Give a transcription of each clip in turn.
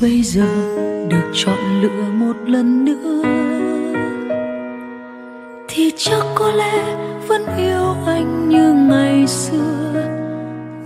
bây giờ được chọn lựa một lần nữa thì chắc có lẽ vẫn yêu anh như ngày xưa.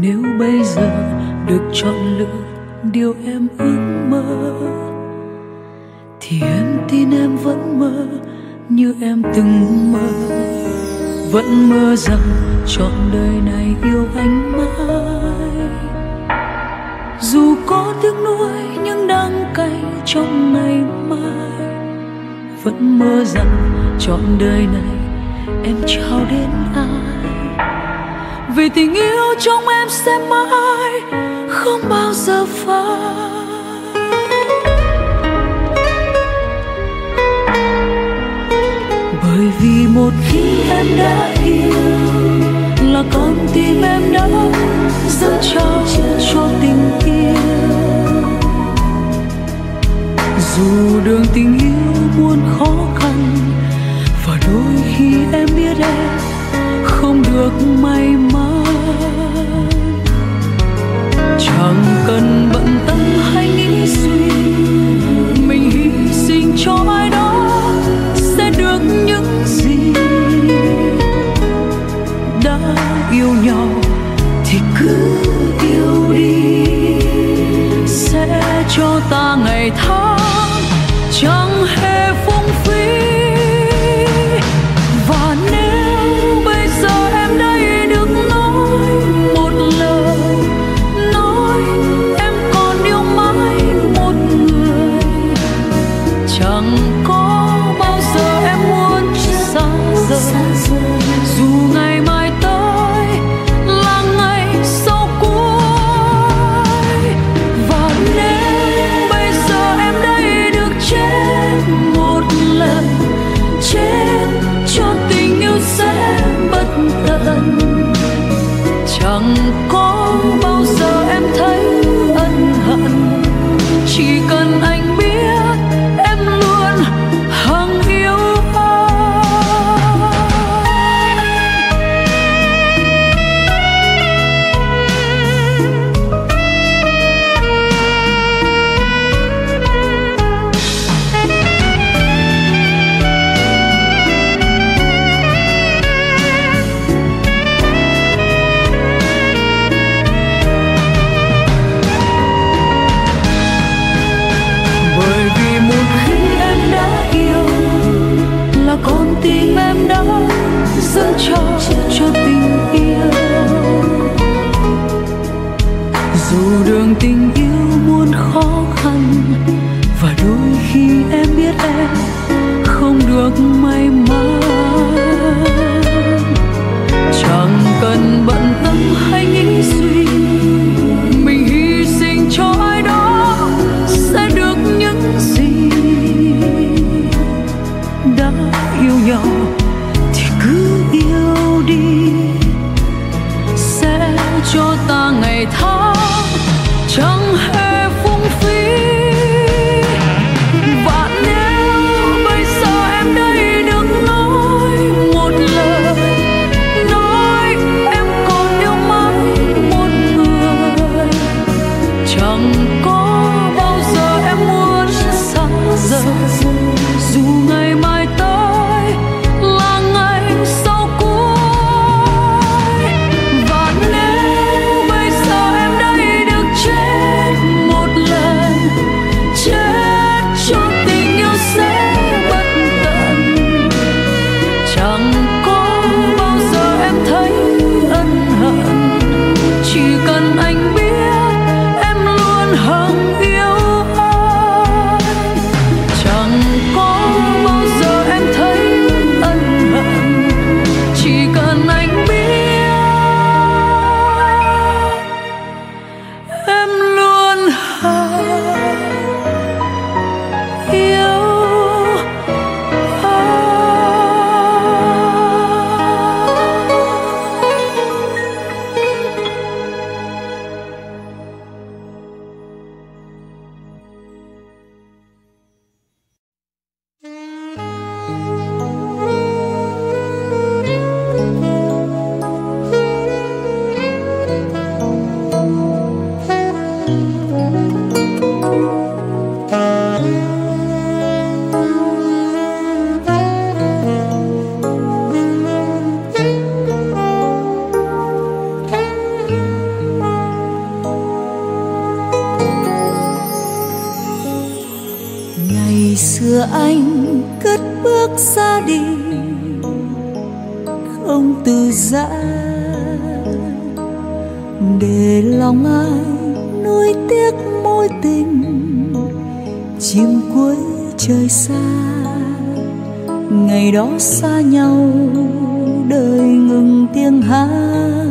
Nếu bây giờ được chọn lựa điều em ước mơ, thì em tin em vẫn mơ như em từng mơ. Vẫn mơ rằng trọn đời này yêu anh mãi dù có tiếc nuối nhưng đang cay trong ngày mai, vẫn mơ rằng trọn đời này em trao đến ai. Vì tình yêu trong em sẽ mãi không bao giờ phai. Bởi vì một khi em đã yêu là con tim em đã dâng trao yêu đi. Sẽ cho ta ngày tháng chẳng hề ngày xưa anh cất bước ra đi, không từ giã. Để lòng ai nuối tiếc mối tình, chim cuối trời xa. Ngày đó xa nhau, đời ngừng tiếng hát.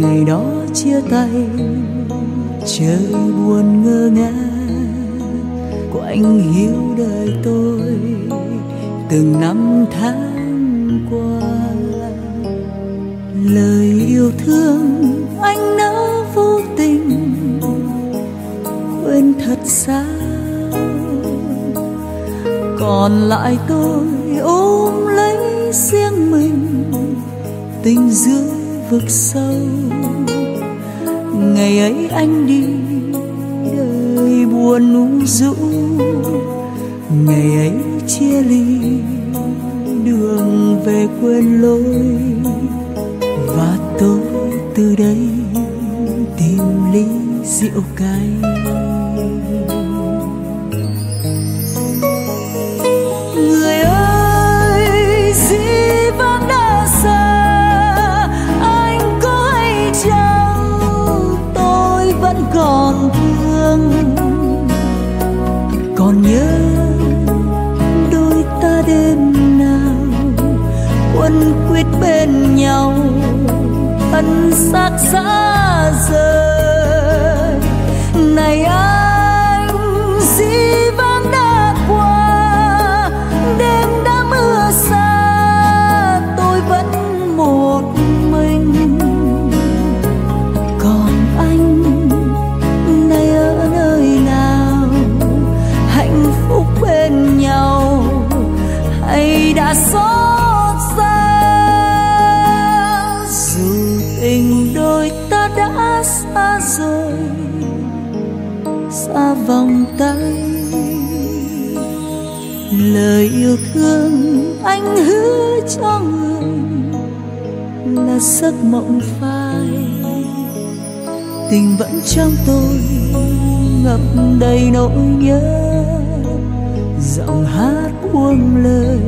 Ngày đó chia tay, trời buồn ngơ ngác anh hiểu đời tôi từng năm tháng qua. Lời yêu thương anh nỡ vô tình quên thật sao? Còn lại tôi ôm lấy riêng mình tình dưới vực sâu. Ngày ấy anh đi đời buồn u rũ ngày ấy chia ly, đường về quên lối. Và tôi từ đây tìm ly rượu cay. saksak giấc mộng phai. Tình vẫn trong tôi, ngập đầy nỗi nhớ. Giọng hát buông lời,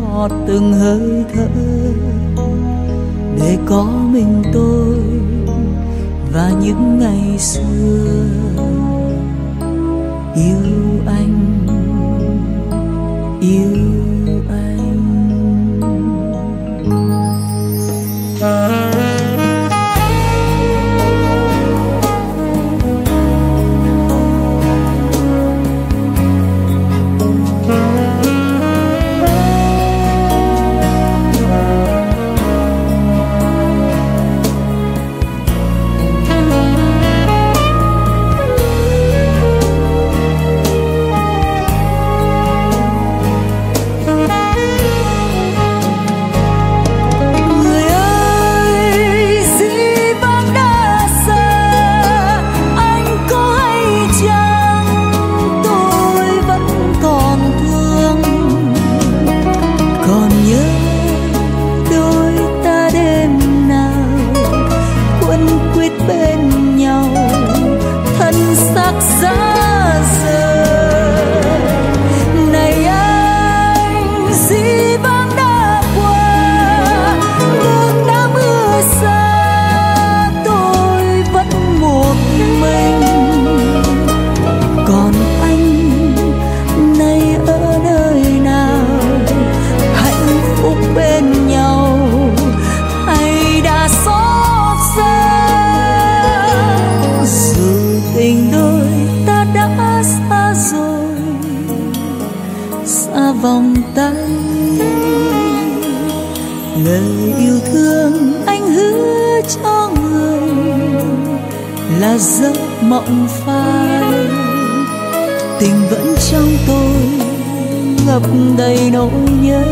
ngọt từng hơi thở. Để có mình tôi và những ngày xưa. Yêu anh xa vòng tay. Lời yêu thương anh hứa cho người là giấc mộng phai. Tình vẫn trong tôi, ngập đầy nỗi nhớ.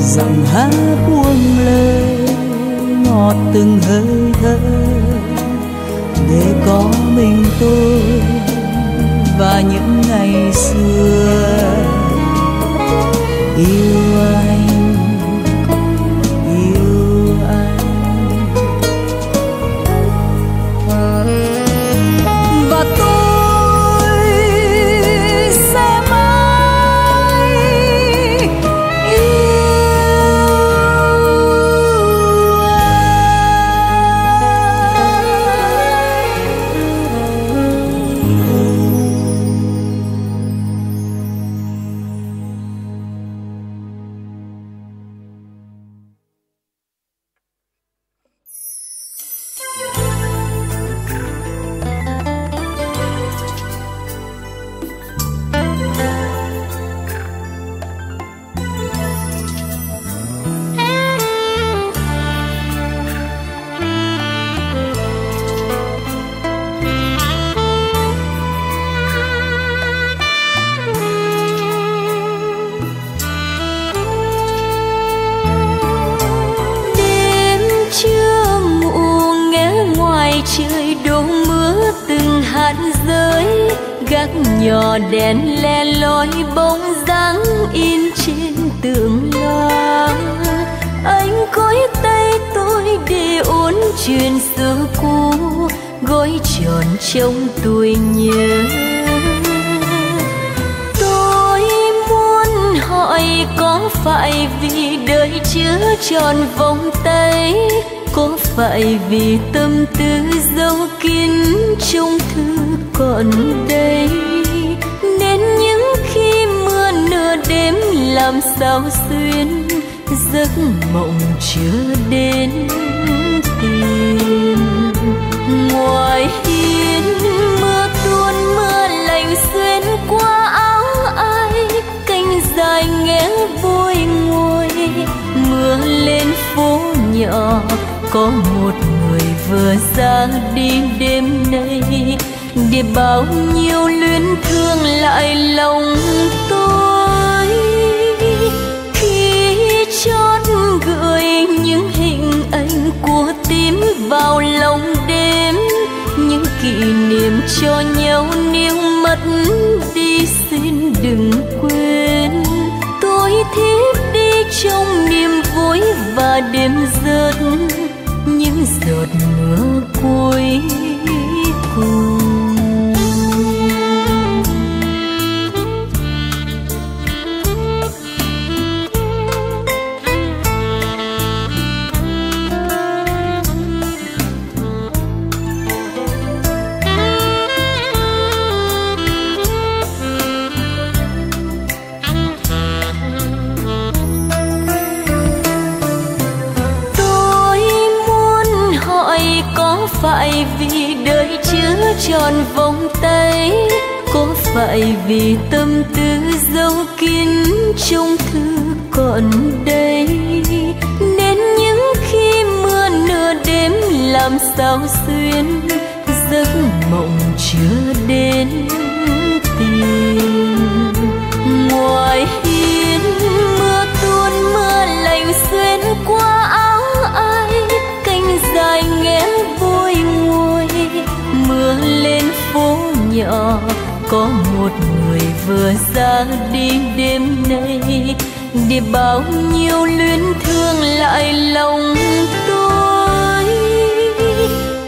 Rằng hát buông lời, ngọt từng hơi thở. Để có mình tôi và những ngày xưa. Nhỏ đèn le lói bóng dáng in trên tường loang anh cối tay tôi để uốn chuyện xưa cũ, gói tròn trong tuổi nhớ. Tôi muốn hỏi có phải vì đời chưa tròn vòng tay có phải vì tâm tư dấu kín trong thư còn đây? Nên những khi mưa nửa đêm làm sao xuyên giấc mộng chưa đến? Có một người vừa ra đi đêm nay. Để bao nhiêu luyến thương lại lòng tôi. Khi chót gửi những hình ảnh của tím vào lòng đêm. Những kỷ niệm cho nhau níu mất đi xin đừng quên. Tôi thiếp đi trong niềm vui và đêm giấc giọt mưa cuối phải vì tâm tư dấu kín trong thư còn đây, nên những khi mưa nửa đêm làm sao xuyên, giấc mộng chưa đến tìm. Ngoài hiên, mưa tuôn mưa lạnh xuyên qua áo ai canh dài nghe vui ngồi mưa lên phố nhỏ có một người vừa ra đi đêm nay. Để bao nhiêu luyến thương lại lòng tôi.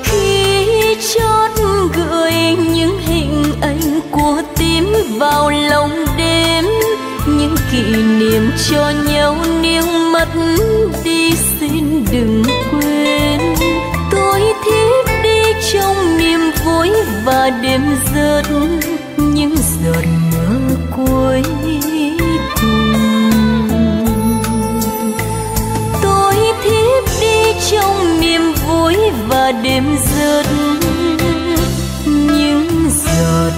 Khi chót gửi những hình ảnh của tím vào lòng đêm. Những kỷ niệm cho nhau níu mất đi xin đừng quên. Tôi thiếp đi trong niềm vui và đêm giật những giọt mưa cuối cùng. Tôi thiếp đi trong niềm vui và đêm giật những giọt